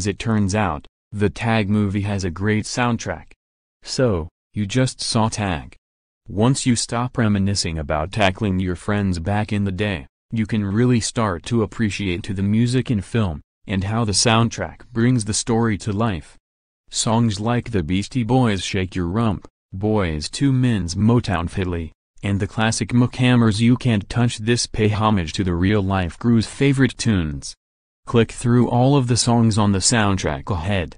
As it turns out, the Tag movie has a great soundtrack. So, you just saw Tag. Once you stop reminiscing about tackling your friends back in the day, you can really start to appreciate to the music in film, and how the soundtrack brings the story to life. Songs like the Beastie Boys' Shake Your Rump, Boyz II Men's Motownphilly, and the classic Muck You Can't Touch This pay homage to the real-life crew's favorite tunes. Click through all of the songs on the soundtrack ahead.